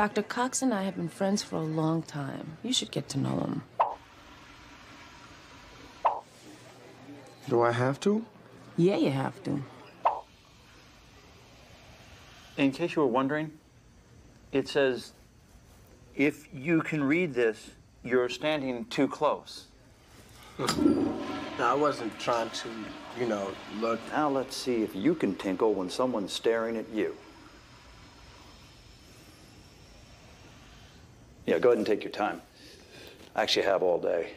Dr. Cox and I have been friends for a long time. You should get to know him. Do I have to? Yeah, you have to. In case you were wondering, it says, if you can read this, you're standing too close. Now, I wasn't trying to, you know, look. Now let's see if you can tinkle when someone's staring at you. Yeah, go ahead and take your time. I actually have all day.